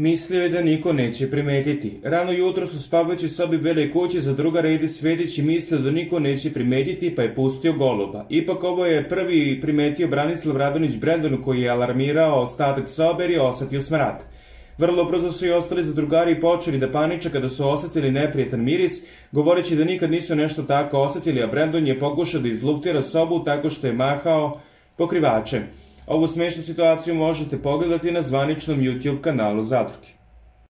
Mislio je da niko neće primetiti. Rano jutro su spavajući sobi bele kuće za druga redi svedići mislio da niko neće primetiti pa je pustio goluba. Ipak ovo je prvi primetio Branislav Radonić Brendon koji je alarmirao ostatak sobe jer je osetio smrad. Vrlo brzo su i ostali zadrugari počeli da paniče kada su osetili neprijetan miris, govoreći da nikad nisu nešto tako osetili, a Brandon je pokušao da izluftira sobu tako što je mahao pokrivačem. Ovu smešnu situaciju možete pogledati na zvaničnom YouTube kanalu Zadruge.